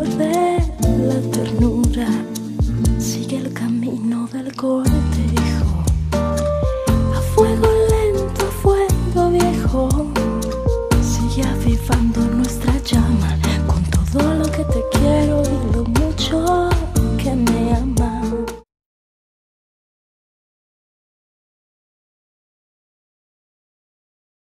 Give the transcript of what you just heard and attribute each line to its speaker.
Speaker 1: de la ternura sigue el camino del cortejo. A fuego lento, fuego viejo, sigue avivando nuestra llama con todo lo que te quiero.